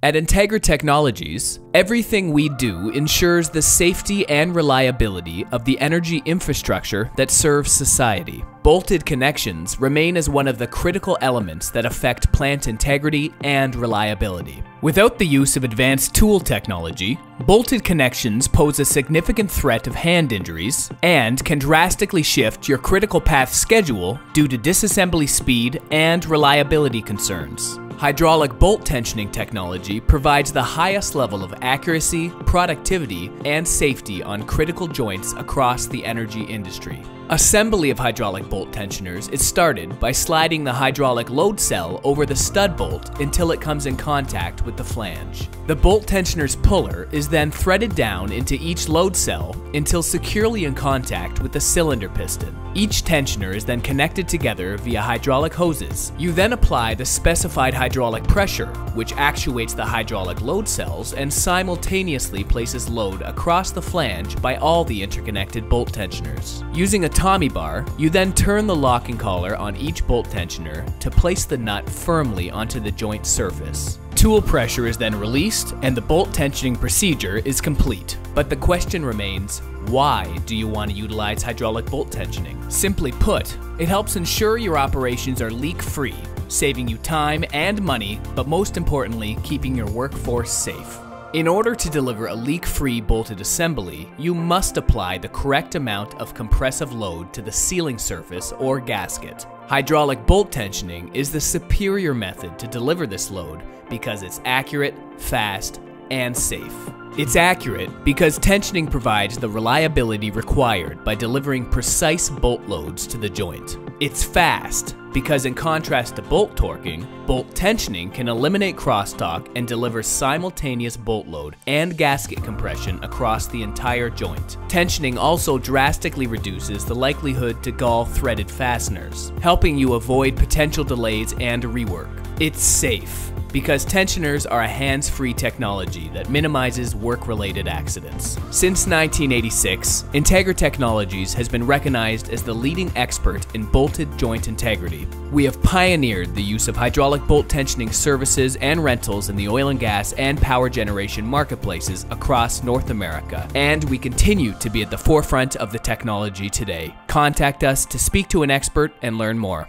At Integra Technologies, everything we do ensures the safety and reliability of the energy infrastructure that serves society. Bolted connections remain as one of the critical elements that affect plant integrity and reliability. Without the use of advanced tool technology, bolted connections pose a significant threat of hand injuries and can drastically shift your critical path schedule due to disassembly speed and reliability concerns. Hydraulic bolt tensioning technology provides the highest level of accuracy, productivity, and safety on critical joints across the energy industry. Assembly of hydraulic bolt tensioners is started by sliding the hydraulic load cell over the stud bolt until it comes in contact with the flange. The bolt tensioner's puller is then threaded down into each load cell until securely in contact with the cylinder piston. Each tensioner is then connected together via hydraulic hoses. You then apply the specified hydraulic pressure, which actuates the hydraulic load cells and simultaneously places load across the flange by all the interconnected bolt tensioners. Using a Tommy bar, you then turn the locking collar on each bolt tensioner to place the nut firmly onto the joint surface. Tool pressure is then released and the bolt tensioning procedure is complete. But the question remains, why do you want to utilize hydraulic bolt tensioning? Simply put, it helps ensure your operations are leak-free, saving you time and money, but most importantly, keeping your workforce safe. In order to deliver a leak-free bolted assembly, you must apply the correct amount of compressive load to the sealing surface or gasket. Hydraulic bolt tensioning is the superior method to deliver this load because it's accurate, fast, and safe. It's accurate because tensioning provides the reliability required by delivering precise bolt loads to the joint. It's fast because in contrast to bolt torquing, bolt tensioning can eliminate crosstalk and deliver simultaneous bolt load and gasket compression across the entire joint. Tensioning also drastically reduces the likelihood to gall threaded fasteners, helping you avoid potential delays and rework. It's safe because tensioners are a hands-free technology that minimizes work-related accidents. Since 1986, Integra Technologies has been recognized as the leading expert in bolted joint integrity. We have pioneered the use of hydraulic bolt tensioning services and rentals in the oil and gas and power generation marketplaces across North America, and we continue to be at the forefront of the technology today. Contact us to speak to an expert and learn more.